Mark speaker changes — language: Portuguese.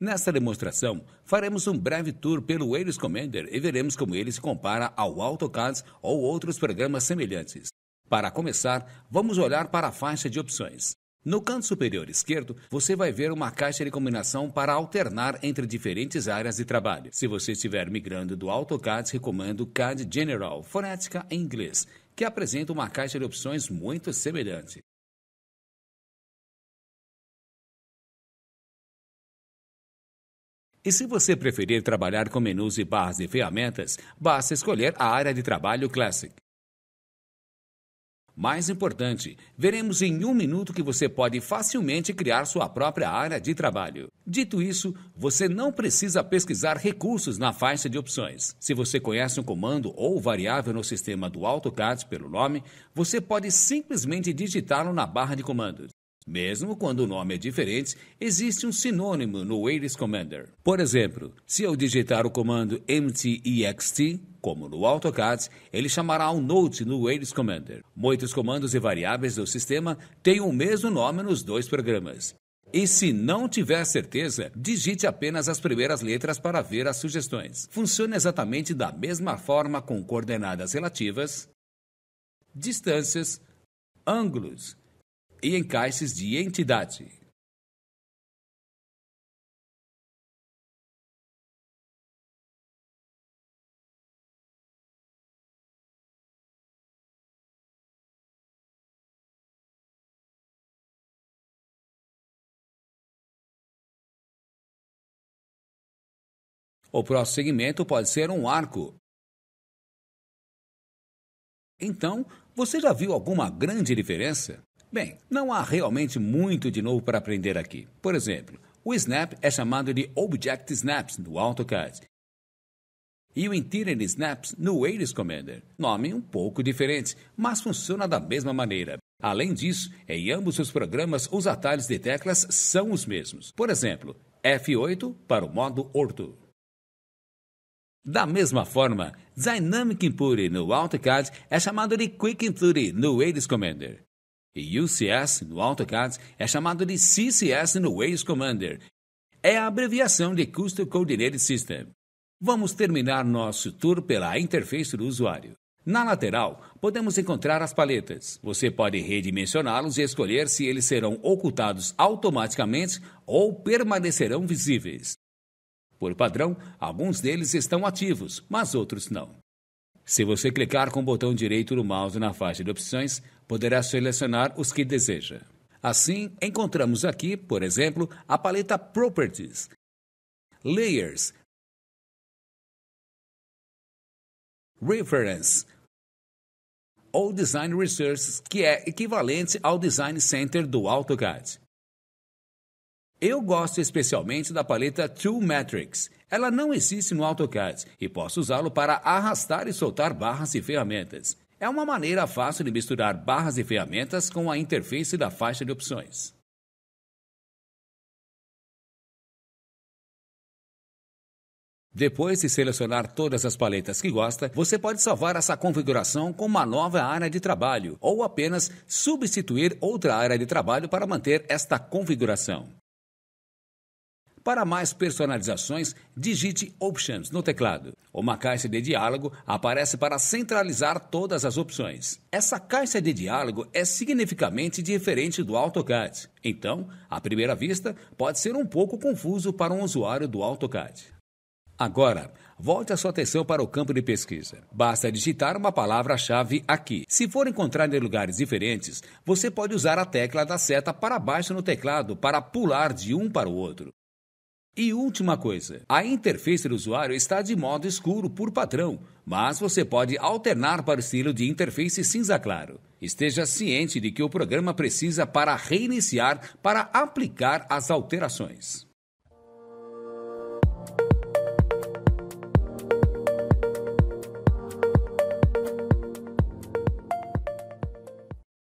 Speaker 1: Nesta demonstração, faremos um breve tour pelo Ares Commander e veremos como ele se compara ao AutoCAD ou outros programas semelhantes. Para começar, vamos olhar para a faixa de opções. No canto superior esquerdo, você vai ver uma caixa de combinação para alternar entre diferentes áreas de trabalho. Se você estiver migrando do AutoCAD, recomendo CAD General, fonética em inglês, que apresenta uma caixa de opções muito semelhante. E se você preferir trabalhar com menus e barras de ferramentas, basta escolher a área de trabalho Classic. Mais importante, veremos em um minuto que você pode facilmente criar sua própria área de trabalho. Dito isso, você não precisa pesquisar recursos na faixa de opções. Se você conhece um comando ou variável no sistema do AutoCAD pelo nome, você pode simplesmente digitá-lo na barra de comandos. Mesmo quando o nome é diferente, existe um sinônimo no Ares Commander. Por exemplo, se eu digitar o comando mtext, como no AutoCAD, ele chamará um note no Ares Commander. Muitos comandos e variáveis do sistema têm o mesmo nome nos dois programas. E se não tiver certeza, digite apenas as primeiras letras para ver as sugestões. Funciona exatamente da mesma forma com coordenadas relativas, distâncias, ângulos, e encaixes de entidade. O próximo segmento pode ser um arco. Então, você já viu alguma grande diferença? Bem, não há realmente muito de novo para aprender aqui. Por exemplo, o snap é chamado de Object Snaps no AutoCAD e o Interior Snaps no Ares Commander. Nome um pouco diferente, mas funciona da mesma maneira. Além disso, em ambos os programas os atalhos de teclas são os mesmos. Por exemplo, F8 para o modo orto. Da mesma forma, Dynamic Input no AutoCAD é chamado de Quick Input no Ares Commander. E UCS no AutoCAD é chamado de CCS no Waze Commander. É a abreviação de Custom Coordinated System. Vamos terminar nosso tour pela interface do usuário. Na lateral, podemos encontrar as paletas. Você pode redimensioná-los e escolher se eles serão ocultados automaticamente ou permanecerão visíveis. Por padrão, alguns deles estão ativos, mas outros não. Se você clicar com o botão direito do mouse na faixa de opções, poderá selecionar os que deseja. Assim, encontramos aqui, por exemplo, a paleta Properties, Layers, Reference ou Design Resources, que é equivalente ao Design Center do AutoCAD. Eu gosto especialmente da paleta Tool Matrix. Ela não existe no AutoCAD e posso usá-lo para arrastar e soltar barras e ferramentas. É uma maneira fácil de misturar barras e ferramentas com a interface da faixa de opções. Depois de selecionar todas as paletas que gosta, você pode salvar essa configuração com uma nova área de trabalho ou apenas substituir outra área de trabalho para manter esta configuração. Para mais personalizações, digite Options no teclado. Uma caixa de diálogo aparece para centralizar todas as opções. Essa caixa de diálogo é significativamente diferente do AutoCAD. Então, à primeira vista, pode ser um pouco confuso para um usuário do AutoCAD. Agora, volte a sua atenção para o campo de pesquisa. Basta digitar uma palavra-chave aqui. Se for encontrar em lugares diferentes, você pode usar a tecla da seta para baixo no teclado para pular de um para o outro. E última coisa, a interface do usuário está de modo escuro por padrão, mas você pode alternar para o estilo de interface cinza claro. Esteja ciente de que o programa precisa para reiniciar para aplicar as alterações.